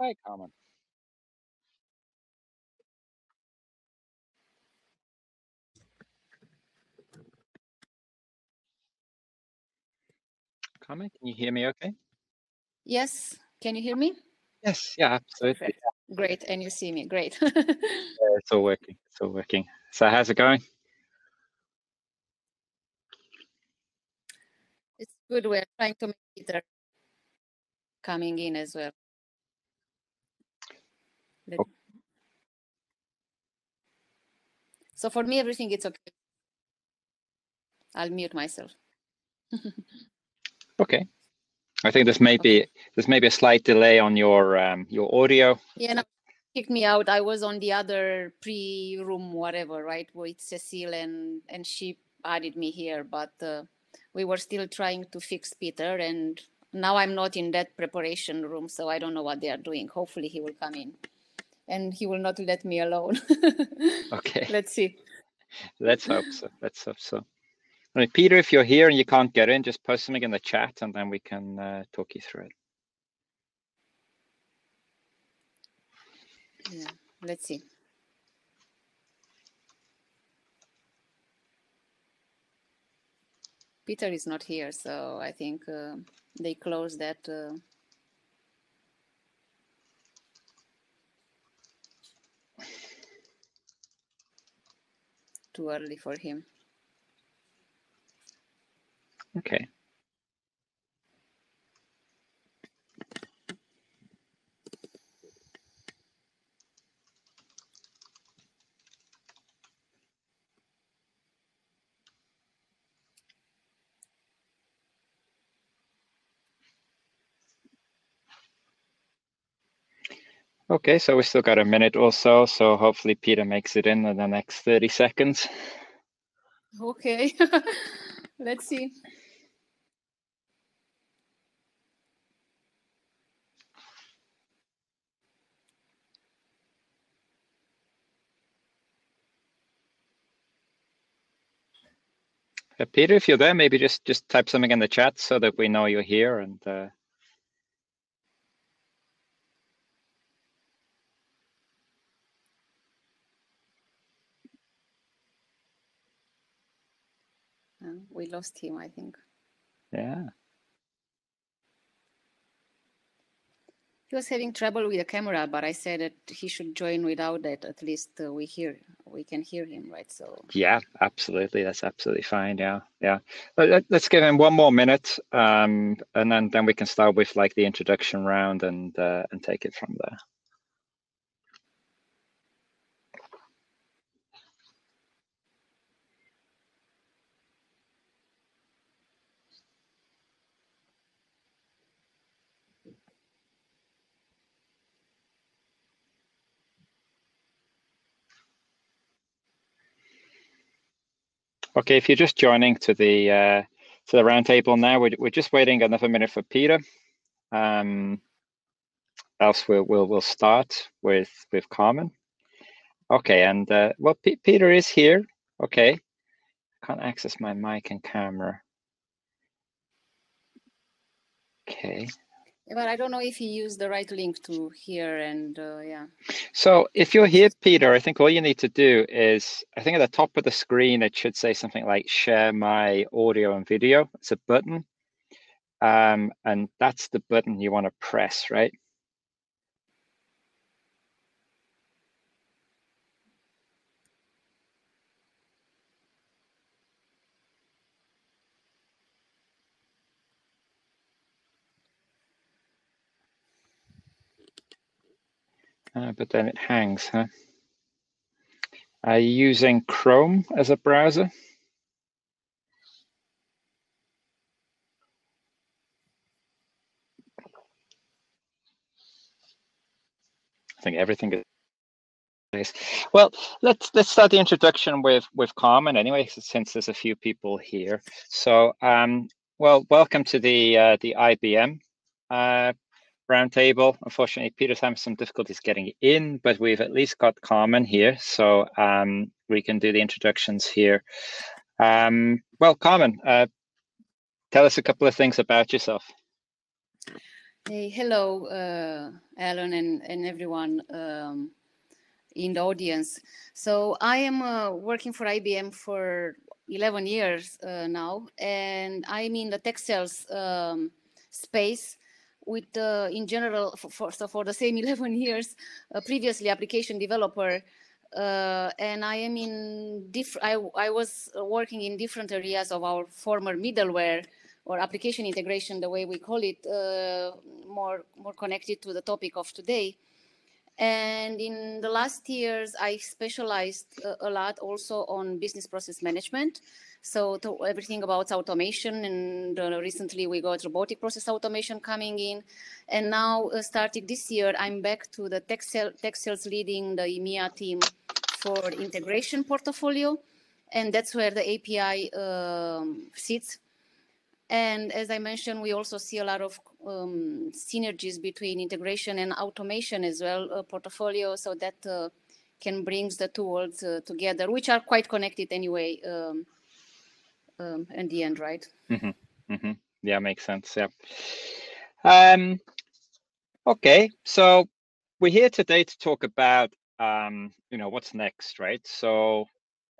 Hi, Carmen. Carmen, can you hear me okay? Yes, can you hear me? Yes, yeah, absolutely. Great, and you see me. Great. Yeah, it's all working. It's all working. So how's it going? it's good. We're trying to make Peter coming in as well. Let-. So for me, everything is okay. I'll mute myself. Okay. I think there's maybe there's maybe a slight delay on your um, your audio. Yeah, no, kicked me out. I was on the other pre-room, whatever, right, with Cecile, and and she added me here, but uh, we were still trying to fix Peter, and now I'm not in that preparation room, so I don't know what they are doing. Hopefully, he will come in, and he will not let me alone. Okay. Let's see. Let's hope so. Let's hope so. I mean, Peter, if you're here and you can't get in, just post something in the chat and then we can uh, talk you through it. Yeah, let's see. Peter is not here, so I think uh, they closed that. Uh, too early for him. Okay. Okay, so we still got a minute or so, so hopefully Peter makes it in in the next 30 seconds. Okay, let's see. Uh, Peter, if you're there, maybe just just type something in the chat so that we know you're here and uh, Uh, we lost him, I think. yeah. He was having trouble with the camera, but I said that he should join without that. At least uh, we hear, we can hear him, right? So Yeah, absolutely. That's absolutely fine. Yeah, yeah. Let, let's give him one more minute, um, and then then we can start with like the introduction round and uh, and take it from there. Okay, if you're just joining to the uh, to the roundtable now, we're we're just waiting another minute for Peter. Um, else we'll we'll we'll start with with Carmen. Okay, and uh, well, P- Peter is here. Okay, I can't access my mic and camera. Okay. But I don't know if he used the right link to here and uh, yeah. So if you're here, Peter, I think all you need to do is, I think at the top of the screen, it should say something like share my audio and video. It's a button. Um, and that's the button you want to press, right? Uh, but then it hangs, huh? Are you using Chrome as a browser? I think everything is. is. Well, let's let's start the introduction with with Carmen anyway, since there's a few people here. So, um, well, welcome to the uh, the IBM uh, roundtable. Unfortunately, Peter's having some difficulties getting in, but we've at least got Carmen here, so um, we can do the introductions here. Um, well, Carmen, uh, tell us a couple of things about yourself. Hey, hello, uh, Alan and, and everyone um, in the audience. So I am uh, working for IBM for 11 years uh, now, and I'm in the tech sales um, space with, in general, for, for, so for the same 11 years, uh, previously application developer, uh, and I am in different, I, I was working in different areas of our former middleware or application integration, the way we call it, uh, more, more connected to the topic of today. And in the last years, I specialized uh, a lot also on business process management. So everything about automation, and uh, recently we got robotic process automation coming in. And now, uh, starting this year, I'm back to the tech, tech sales leading the EMEA team for integration portfolio. And that's where the API um, sits and as I mentioned, we also see a lot of um, synergies between integration and automation as well, uh, portfolio, so that uh, can bring the two worlds uh, together, which are quite connected anyway um, um, in the end, right? Mm-hmm. Mm-hmm. Yeah, makes sense. Yeah. Um, okay, so we're here today to talk about, um, you know, what's next, right? So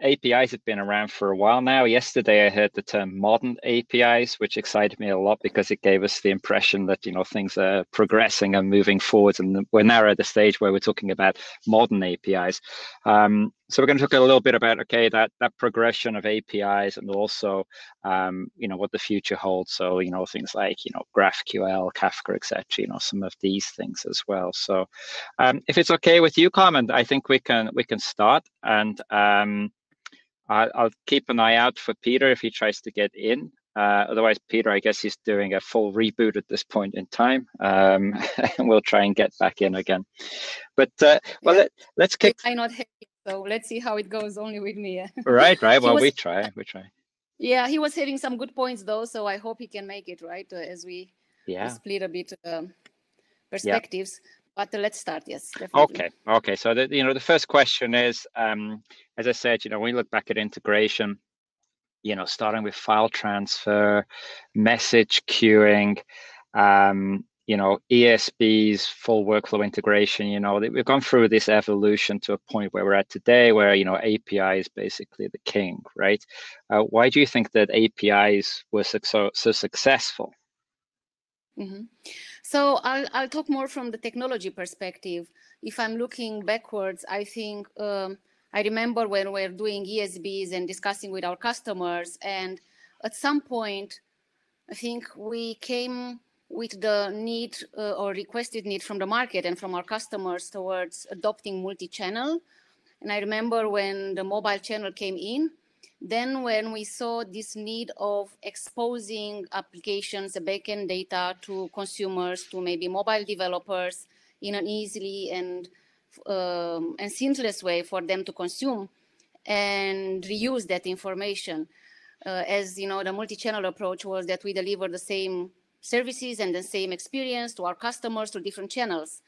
APIs have been around for a while now. Yesterday, I heard the term modern APIs, which excited me a lot because it gave us the impression that you know things are progressing and moving forward, and we're now at the stage where we're talking about modern APIs. Um, so we're going to talk a little bit about okay that that progression of APIs and also um, you know what the future holds. So you know things like you know GraphQL, Kafka, etc. You know some of these things as well. So um, if it's okay with you, Carmen, I think we can we can start and. Um, I'll, I'll keep an eye out for Peter if he tries to get in. Uh, otherwise, Peter, I guess he's doing a full reboot at this point in time. Um, and we'll try and get back in again. But uh, well, yeah. let, us kick. I not happy, so let's see how it goes. Only with me. right, right. Well, was... we try. We try. Yeah, he was hitting some good points though, so I hope he can make it right uh, as we yeah. split a bit um, perspectives. Yeah. But let's start. Yes. Definitely. Okay. Okay. So the you know the first question is, um, as I said, you know, when we look back at integration, you know, starting with file transfer, message queuing, um, you know, ESBs, full workflow integration, you know, we've gone through this evolution to a point where we're at today where, you know, API is basically the king, right? Uh, why do you think that APIs were so, so successful? Mm-hmm. So I'll, I'll talk more from the technology perspective. If I'm looking backwards, I think um, I remember when we we're doing ESBs and discussing with our customers, and at some point, I think we came with the need uh, or requested need from the market and from our customers towards adopting multi-channel. And I remember when the mobile channel came in, then when we saw this need of exposing applications, the backend data to consumers, to maybe mobile developers in an easily and um, and seamless way for them to consume and reuse that information. Uh, as you know, the multi-channel approach was that we deliver the same services and the same experience to our customers through different channels.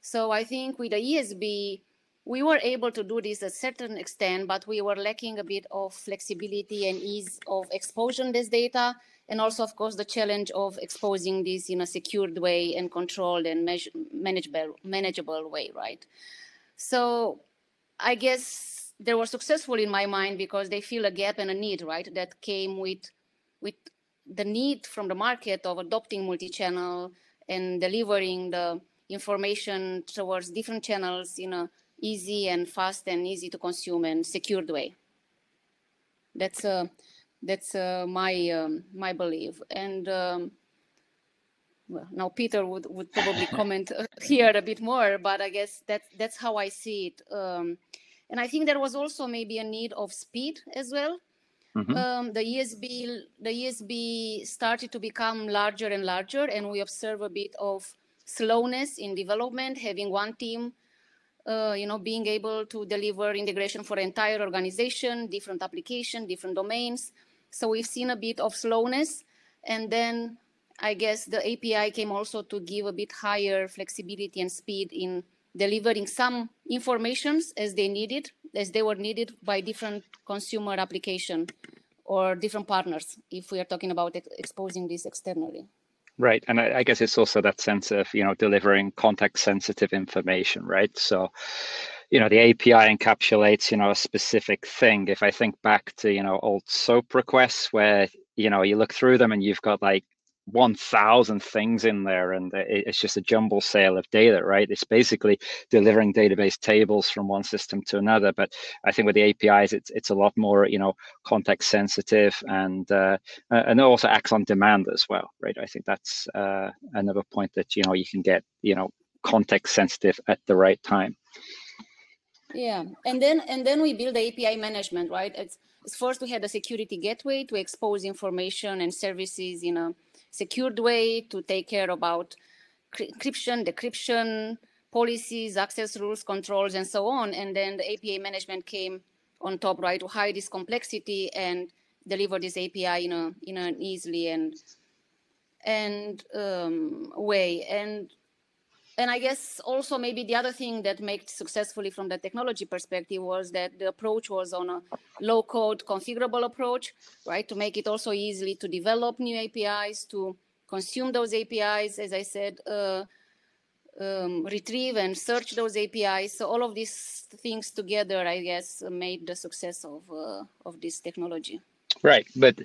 So I think with the ESB, we were able to do this to a certain extent, but we were lacking a bit of flexibility and ease of exposing this data. And also, of course, the challenge of exposing this in a secured way and controlled and manageable, manageable way, right? So I guess they were successful in my mind because they feel a gap and a need, right? That came with, with the need from the market of adopting multi-channel and delivering the information towards different channels in a easy and fast and easy to consume and secured way. That's uh, that's uh, my um, my belief. And um, well, now Peter would, would probably comment here a bit more, but I guess that that's how I see it. Um, and I think there was also maybe a need of speed as well. Mm-hmm. Um, the ESB the ESB started to become larger and larger, and we observe a bit of slowness in development, having one team uh, you know, being able to deliver integration for entire organization, different application, different domains. So we've seen a bit of slowness. And then I guess the API came also to give a bit higher flexibility and speed in delivering some informations as they needed, as they were needed by different consumer application or different partners, if we are talking about exposing this externally. Right, and I, I, guess it's also that sense of you know delivering context-sensitive information, right? So, you know, the API encapsulates you know a specific thing. If I think back to you know old SOAP requests, where you know you look through them and you've got like 1000 things in there and it's just a jumble sale of data right? It's basically delivering database tables from one system to another but i think with the apis it's it's a lot more you know context sensitive and uh, and also acts on demand as well right? I think that's uh, another point that you know you can get you know context sensitive at the right time. Yeah and then and then we build the api management right? It's, first we had a security gateway to expose information and services in a secured way to take care about encryption, decryption, policies, access rules, controls, and so on. And then the API management came on top, right, to hide this complexity and deliver this API in a in an easily and and um, way. And and I guess also maybe the other thing that made successfully from the technology perspective was that the approach was on a low code configurable approach, right? To make it also easily to develop new APIs, to consume those APIs, as I said, uh, um, retrieve and search those APIs. So all of these things together, I guess, made the success of uh, of this technology. Right, but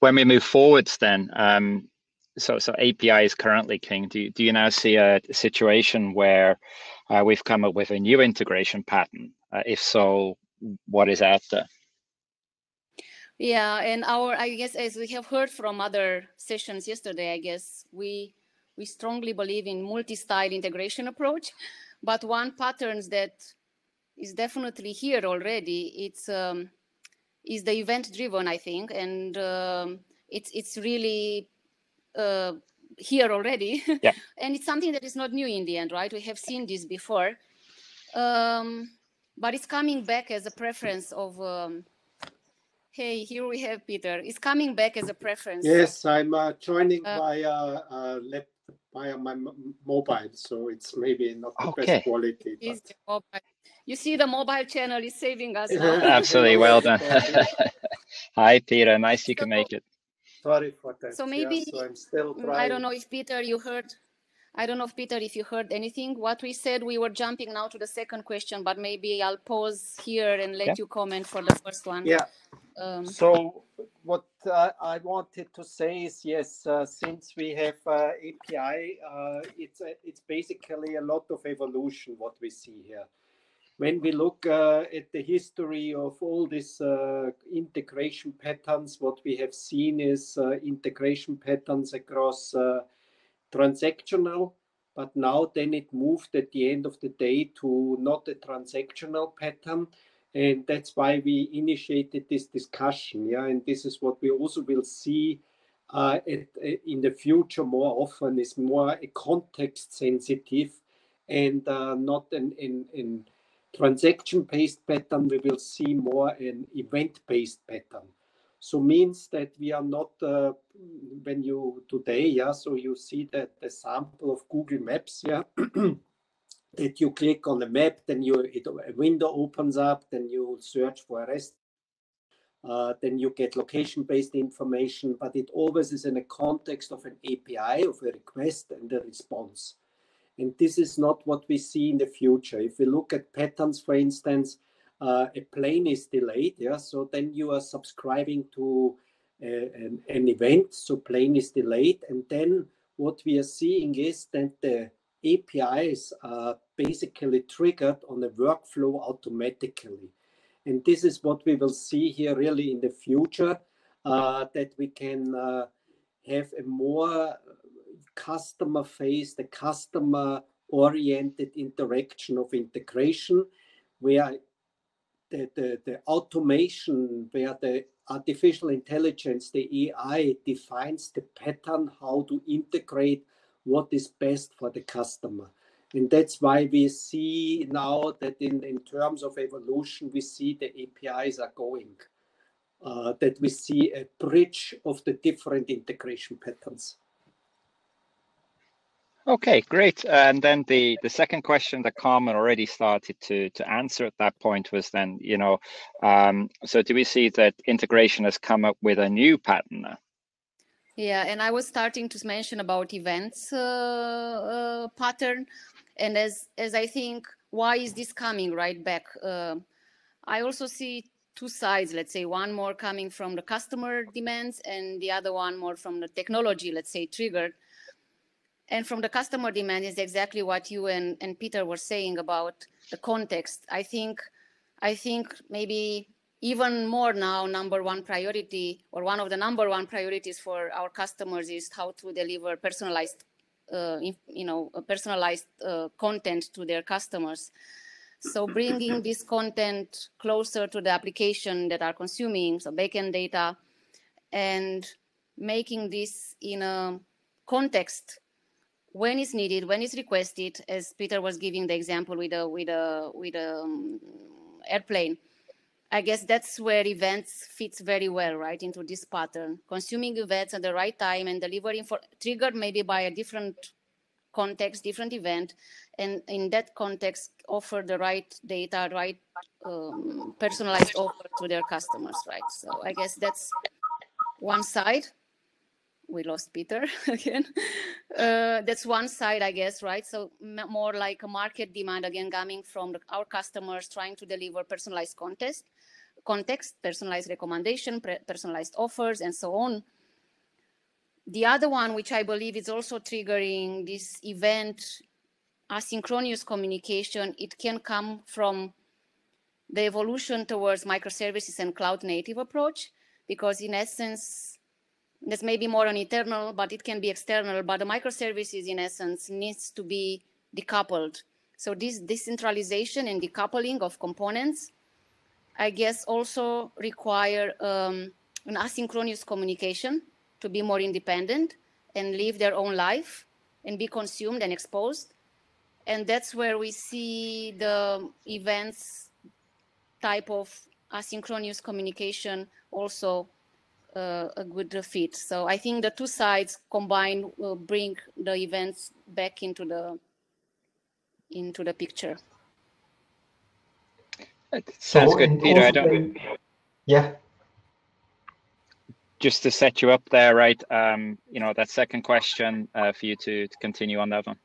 when we move forwards, then um, so so API is currently king. Do you, do you now see a situation where uh, we've come up with a new integration pattern? Uh, if so, what is out there? Yeah, and our I guess as we have heard from other sessions yesterday, I guess we we strongly believe in multi-style integration approach, but one patterns that is definitely here already. It's um, is the event driven, I think, and um, it's it's really uh, here already. Yeah. and it's something that is not new in the end, right? We have seen this before. Um, but it's coming back as a preference of, um, hey, here we have Peter. It's coming back as a preference. Yes, I'm uh, joining uh, via, uh, via my mobile, so it's maybe not the okay. best quality. But... You see, the mobile channel is saving us. Absolutely, well done. Hi, Peter. Nice you can make it sorry for that. So maybe yeah, so I'm still trying. I don't know if Peter, you heard. I don't know if Peter, if you heard anything. What we said, we were jumping now to the second question, but maybe I'll pause here and let yeah. you comment for the first one. Yeah. Um, so what uh, I wanted to say is yes, uh, since we have uh, API, uh, it's it's basically a lot of evolution what we see here when we look uh, at the history of all these uh, integration patterns, what we have seen is uh, integration patterns across uh, transactional, but now then it moved at the end of the day to not a transactional pattern. And that's why we initiated this discussion. Yeah, and this is what we also will see uh, at, in the future more often is more a context sensitive and uh, not an in, in transaction-based pattern, we will see more an event-based pattern. So means that we are not, uh, when you today, yeah, so you see that the sample of Google Maps, yeah, that you click on the map, then you it, a window opens up, then you search for a rest, uh, then you get location-based information, but it always is in a context of an API, of a request and a response. And this is not what we see in the future. If we look at patterns, for instance, uh, a plane is delayed, yeah, so then you are subscribing to uh, an, an, event, so plane is delayed, and then what we are seeing is that the APIs are basically triggered on the workflow automatically. And this is what we will see here really in the future, uh, that we can uh, have a more customer face, the customer oriented interaction of integration, where the, the, the automation, where the artificial intelligence, the AI defines the pattern, how to integrate what is best for the customer. And that's why we see now that in, in terms of evolution, we see the APIs are going, uh, that we see a bridge of the different integration patterns. Okay, great. And then the the second question that Carmen already started to to answer at that point was then, you know, um, so do we see that integration has come up with a new pattern? Yeah, and I was starting to mention about events uh, uh, pattern, and as as I think, why is this coming right back? Uh, I also see two sides. Let's say one more coming from the customer demands, and the other one more from the technology. Let's say triggered. And from the customer demand is exactly what you and, and Peter were saying about the context. I think, I think maybe even more now number one priority or one of the number one priorities for our customers is how to deliver personalized uh, you know personalized uh, content to their customers so bringing this content closer to the application that are consuming so backend data and making this in a context when it's needed when it's requested as peter was giving the example with a with a with a um, airplane I guess that's where events fits very well, right, into this pattern. Consuming events at the right time and delivering for triggered maybe by a different context, different event, and in that context, offer the right data, right um, personalized offer to their customers, right? So I guess that's one side. We lost Peter again. Uh, that's one side, I guess, right? So more like a market demand again coming from the, our customers trying to deliver personalized context context, personalized recommendation, personalized offers, and so on. The other one, which I believe is also triggering this event asynchronous communication, it can come from the evolution towards microservices and cloud native approach, because in essence, this may be more an internal, but it can be external, but the microservices in essence needs to be decoupled. So this decentralization and decoupling of components I guess, also require um, an asynchronous communication to be more independent and live their own life and be consumed and exposed. And that's where we see the events type of asynchronous communication also uh, a good fit. So I think the two sides combined will bring the events back into the into the picture. Sounds so good, Peter. I don't. Yeah. Just to set you up there, right? Um, you know, that second question uh, for you to, to continue on that one.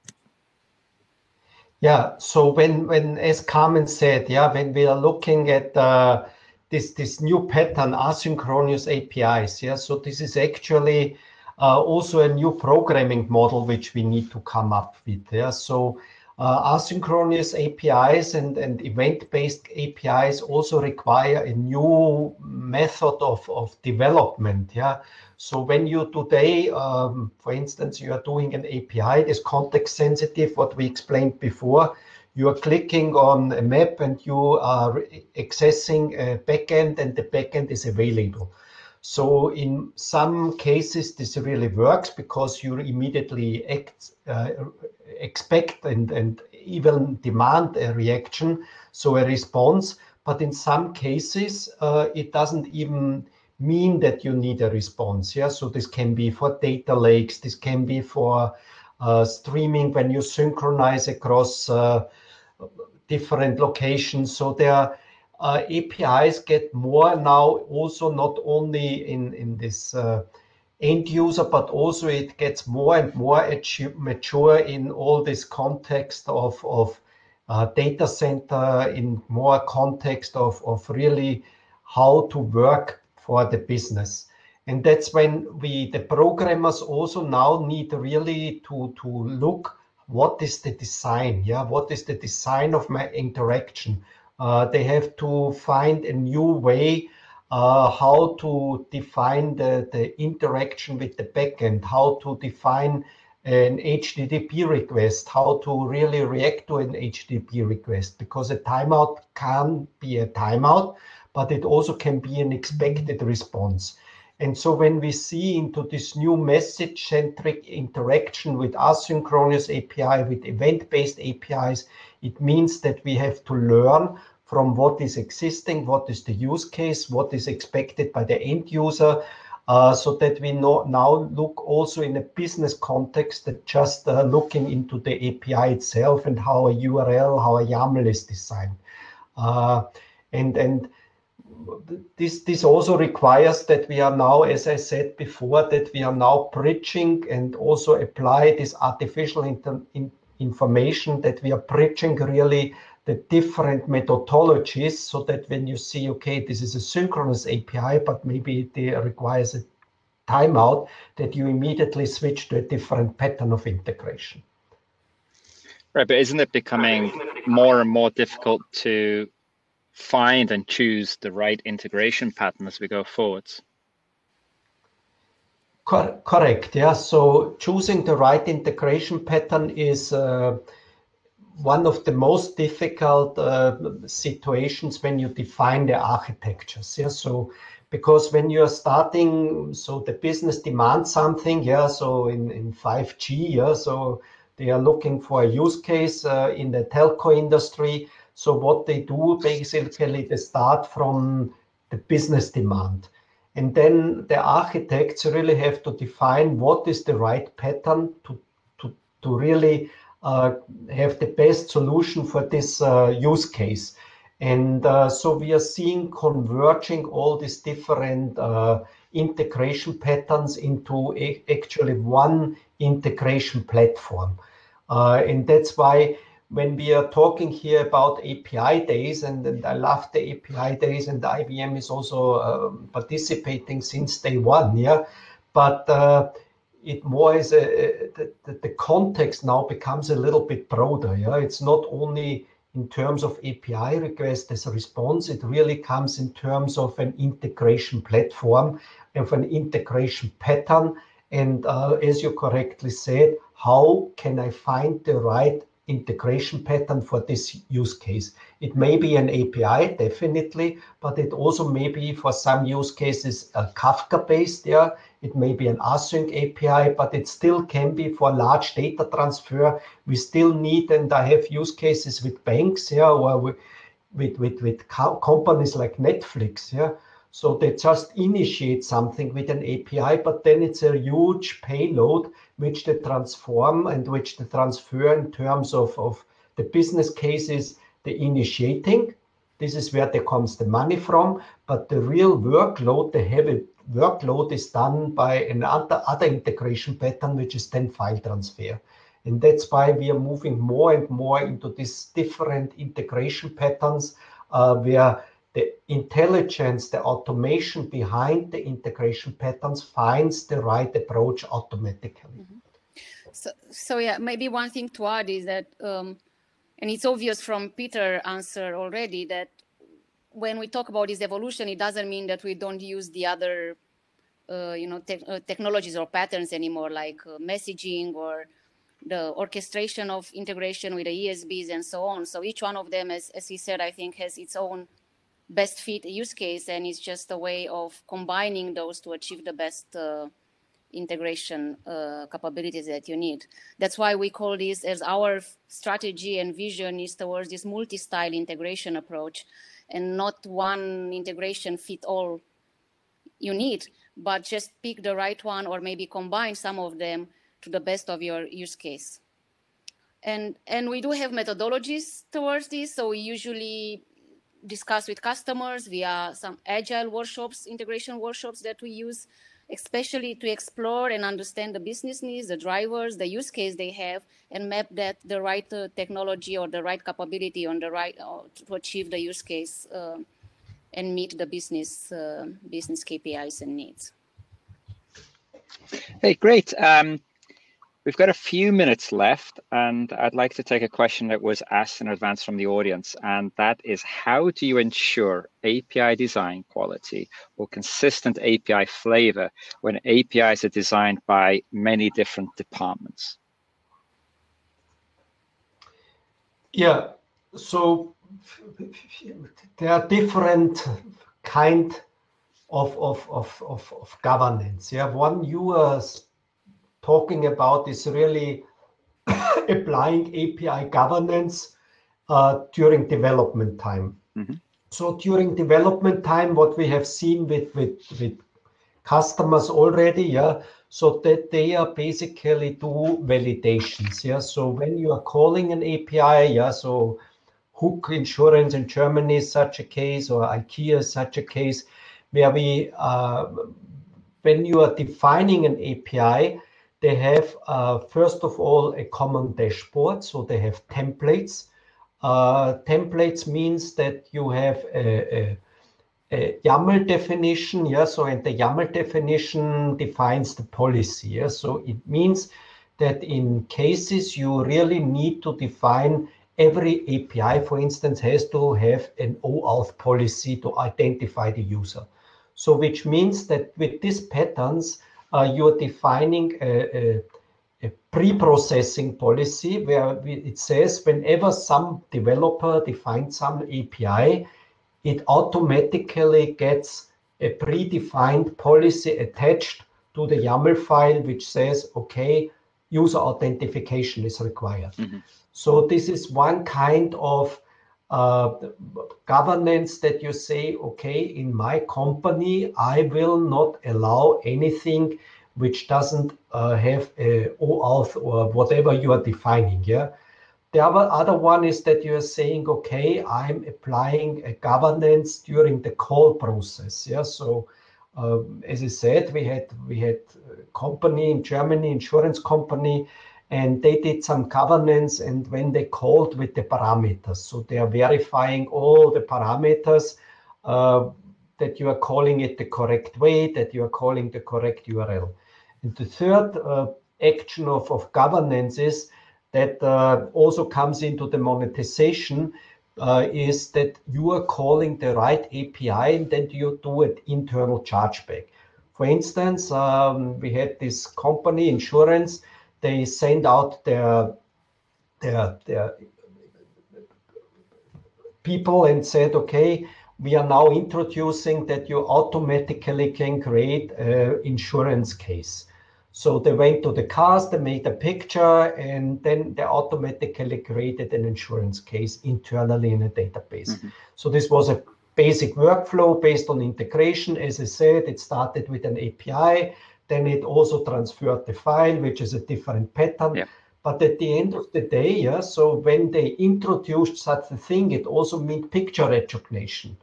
Yeah. So when, when as Carmen said, yeah, when we are looking at uh, this this new pattern, asynchronous APIs, yeah. So this is actually uh, also a new programming model which we need to come up with. Yeah. So uh, asynchronous APIs and, and event-based APIs also require a new method of, of development. Yeah. So when you today, um, for instance, you are doing an API, this context sensitive, what we explained before, you are clicking on a map and you are accessing a backend and the backend is available. So in some cases, this really works because you immediately act, uh, expect and, and even demand a reaction, so a response. But in some cases, uh, it doesn't even mean that you need a response. Yeah, so this can be for data lakes, this can be for streaming when you synchronize across uh, different locations. So there uh, APIs get more now also not only in, in this uh, end user, but also it gets more and more mature in all this context of, of uh, data center, in more context of, of really how to work for the business. And that's when we, the programmers also now need really to, to look what is the design, yeah, what is the design of my interaction? Uh, they have to find a new way uh, how to define the, the interaction with the backend, how to define an HTTP request, how to really react to an HTTP request, because a timeout can be a timeout, but it also can be an expected response. And so when we see into this new message-centric interaction with asynchronous API, with event-based APIs, it means that we have to learn from what is existing, what is the use case, what is expected by the end user, uh, so that we know, now look also in a business context that just uh, looking into the API itself and how a URL, how a YAML is designed. Uh, and, and this this also requires that we are now, as I said before, that we are now bridging and also apply this artificial in, information that we are bridging really the different methodologies so that when you see, okay, this is a synchronous API, but maybe it uh, requires a timeout, that you immediately switch to a different pattern of integration. Right, but isn't it becoming more and more difficult to find and choose the right integration pattern as we go forwards? Cor correct, yeah. So choosing the right integration pattern is uh, one of the most difficult uh, situations when you define the architectures. Yeah, so because when you are starting, so the business demands something. Yeah, so in in 5G, yeah, so they are looking for a use case uh, in the telco industry. So what they do basically, they start from the business demand. And then the architects really have to define what is the right pattern to, to, to really uh, have the best solution for this uh, use case. And uh, so we are seeing converging all these different uh, integration patterns into actually one integration platform. Uh, and that's why when we are talking here about API days, and, and I love the API days, and IBM is also uh, participating since day one, yeah. But uh, it more is a, the, the context now becomes a little bit broader, yeah. It's not only in terms of API request as a response, it really comes in terms of an integration platform, of an integration pattern. And uh, as you correctly said, how can I find the right integration pattern for this use case. It may be an API, definitely, but it also may be for some use cases a Kafka based. Yeah, it may be an async API, but it still can be for large data transfer. We still need, and I have use cases with banks, yeah, or with with with, with companies like Netflix, yeah. So they just initiate something with an API, but then it's a huge payload which they transform and which they transfer in terms of, of the business cases, the initiating. This is where there comes the money from, but the real workload, the heavy workload is done by another other integration pattern, which is then file transfer. And that's why we are moving more and more into these different integration patterns uh, where the intelligence, the automation behind the integration patterns finds the right approach automatically. Mm -hmm. So, so yeah, maybe one thing to add is that, um, and it's obvious from Peter's answer already that when we talk about this evolution, it doesn't mean that we don't use the other, uh, you know, te uh, technologies or patterns anymore, like uh, messaging or the orchestration of integration with the ESBs and so on. So each one of them, as, as he said, I think has its own best fit use case and it's just a way of combining those to achieve the best uh, integration uh, capabilities that you need. That's why we call this as our strategy and vision is towards this multi-style integration approach and not one integration fit all you need, but just pick the right one or maybe combine some of them to the best of your use case. And, and we do have methodologies towards this. So we usually discuss with customers via some agile workshops, integration workshops that we use, especially to explore and understand the business needs, the drivers, the use case they have, and map that the right uh, technology or the right capability on the right uh, to achieve the use case uh, and meet the business uh, business KPIs and needs. Hey, great. Um, We've got a few minutes left, and I'd like to take a question that was asked in advance from the audience, and that is how do you ensure API design quality or consistent API flavor when APIs are designed by many different departments? Yeah, so there are different kind of, of, of, of, of governance. Yeah, one you are talking about is really applying API governance uh, during development time. Mm-hmm. So during development time, what we have seen with, with, with customers already, yeah, so that they are basically do validations, yeah. So when you are calling an API, yeah, so HUK Insurance in Germany is such a case, or IKEA is such a case, where we, uh, when you are defining an API, they have, uh, first of all, a common dashboard. So they have templates. Uh, templates means that you have a, a, a YAML definition. Yeah, so and the YAML definition defines the policy. Yeah, so it means that in cases you really need to define every API, for instance, has to have an OAuth policy to identify the user. So which means that with these patterns, you're defining a, a, a pre-processing policy where it says whenever some developer defines some API, it automatically gets a predefined policy attached to the YAML file, which says, okay, user authentication is required. Mm -hmm. So this is one kind of uh, governance that you say, okay, in my company, I will not allow anything which doesn't uh, have a OAuth or whatever you are defining. Yeah. The other, other one is that you are saying, okay, I'm applying a governance during the call process. Yeah. So um, as I said, we had we had a company in Germany, insurance company, and they did some governance and when they called with the parameters. So they are verifying all the parameters uh, that you are calling it the correct way that you are calling the correct url and the third uh, action of, of governance is that uh, also comes into the monetization uh, is that you are calling the right api and then you do an internal chargeback. For instance um, we had this company insurance they send out their their their people and said, okay, we are now introducing that you automatically can create an insurance case. So they went to the cars, they made a picture, and then they automatically created an insurance case internally in a database. Mm -hmm. So this was a basic workflow based on integration. As I said, it started with an API. Then it also transferred the file, which is a different pattern. Yeah. But at the end of the day, yeah, so when they introduced such a thing, it also meant picture recognition.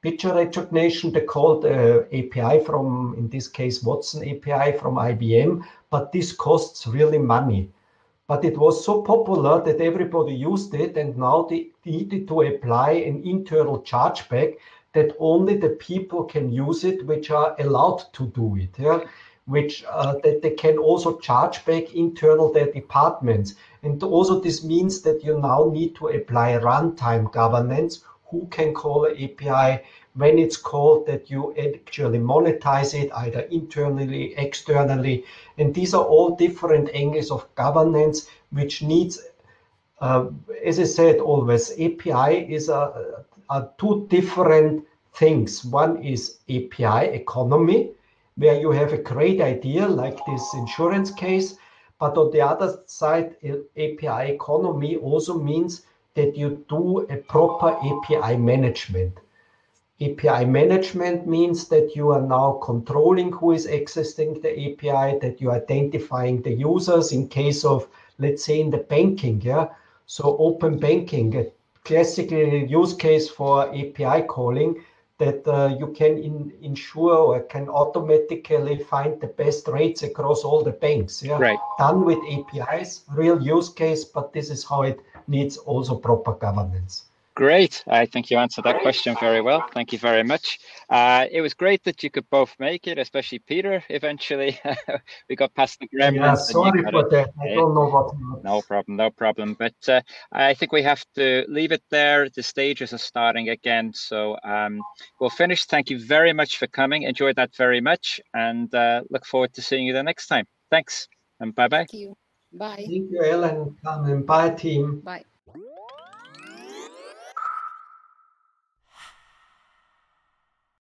Picture recognition, they called uh, API from, in this case, Watson API from IBM, but this costs really money. But it was so popular that everybody used it, and now they needed to apply an internal chargeback that only the people can use it which are allowed to do it. Yeah? Which uh, that they can also charge back internal their departments. And also this means that you now need to apply runtime governance. Who can call an API when it's called that you actually monetize it either internally, externally. And these are all different angles of governance, which needs, uh, as I said, always API is a, a two different things. One is API economy, where you have a great idea like this insurance case, but on the other side, API economy also means that you do a proper API management. API management means that you are now controlling who is accessing the API, that you're identifying the users in case of, let's say, in the banking. Yeah. So open banking, a classical use case for API calling that uh, you can in, insure or can automatically find the best rates across all the banks. Yeah, right. Done with APIs, real use case, but this is how it needs also proper governance. Great. I think you answered that question very well. Thank you very much. Uh, it was great that you could both make it, especially Peter. Eventually, we got past the gremlins. Yeah, sorry for it. that. I don't know what. No problem, no problem. But uh, I think we have to leave it there. The stages are starting again, so um, we'll finish. Thank you very much for coming. Enjoyed that very much, and uh, look forward to seeing you the next time. Thanks, and bye bye. Thank you. Bye. Thank you, Ellen. Come and bye, team. Bye.